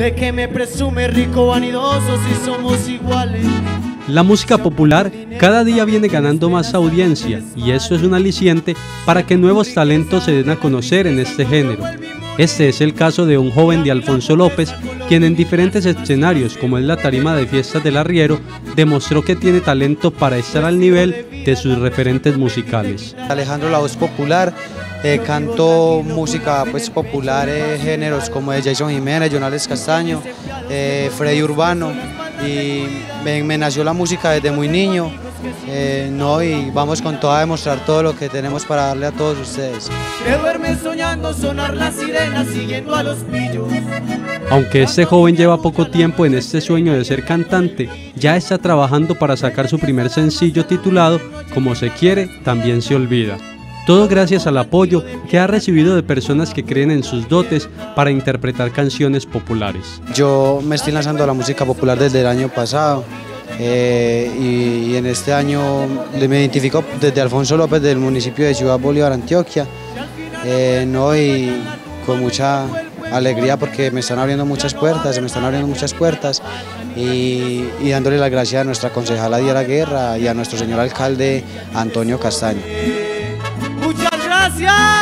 De que me presume rico, vanidoso si somos iguales. La música popular cada día viene ganando más audiencia y eso es un aliciente para que nuevos talentos se den a conocer en este género. Este es el caso de un joven de Alfonso López, quien en diferentes escenarios, como es la tarima de fiestas del arriero, demostró que tiene talento para estar al nivel de sus referentes musicales. Alejandro La Voz Popular, eh, canto música pues, popular, eh, géneros como de Jason Jiménez, Jonales Castaño, eh, Freddy Urbano, y me, me nació la música desde muy niño. Eh, no, y vamos con todo a demostrar todo lo que tenemos para darle a todos ustedes. Soñando sonar las sirenas siguiendo a los pillos. Aunque este joven lleva poco tiempo en este sueño de ser cantante, ya está trabajando para sacar su primer sencillo titulado Como se quiere, también se olvida. Todo gracias al apoyo que ha recibido de personas que creen en sus dotes para interpretar canciones populares. Yo me estoy lanzando a la música popular desde el año pasado. Eh, y, en este año me identifico desde Alfonso López del municipio de Ciudad Bolívar, Antioquia, eh, no, y con mucha alegría porque me están abriendo muchas puertas, se me están abriendo muchas puertas y, dándole las gracias a nuestra concejala Diara Guerra y a nuestro señor alcalde Antonio Castaño. Muchas gracias.